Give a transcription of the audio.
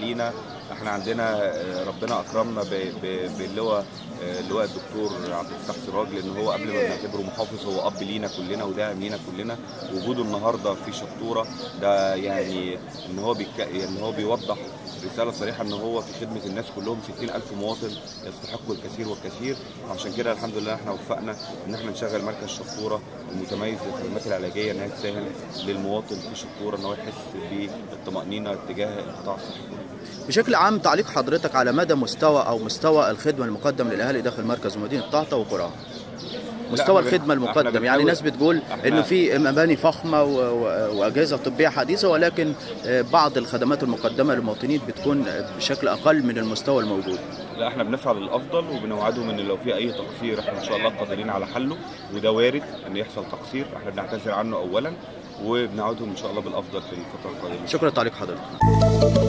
لينا. إحنا عندنا آه، ربنا أكرمنا باللواء آه، اللواء الدكتور عبد الفتاح سراج لأن هو قبل ما بنعتبره محافظ هو أب لينا كلنا وداعم لينا كلنا. وجوده النهارده في شطورة. ده يعني إن هو بيك... إن هو بيوضح رساله صريحه إن هو في خدمة الناس كلهم 60000 مواطن يستحقوا الكثير والكثير وعشان كده الحمد لله إحنا وفقنا إن إحنا نشغل مركز شطورة المتميز للخدمات العلاجية إن هي تسهل للمواطن في شطورة إن هو يحس بالطمأنينة تجاه القطاع الصحي. بشكل عام تعليق حضرتك على مدى مستوى أو مستوى الخدمة المقدم للأهالي داخل مركز ومدينه طهطا وقراها مستوى الخدمة المقدم. يعني ناس بتقول إنه في مباني فخمة وأجهزة طبية حديثة ولكن آه، بعض الخدمات المقدمة للمواطنين بتكون بشكل أقل من المستوى الموجود. لا إحنا بنسعى للافضل وبنوعدهم ان لو في أي تقصير إحنا إن شاء الله قادرين على حله وده وارد إن يحصل تقصير إحنا بنعتذر عنه اولا وبنعودهم إن شاء الله بالأفضل في الفترة القادمة. شكرا لتعليق حضرتك.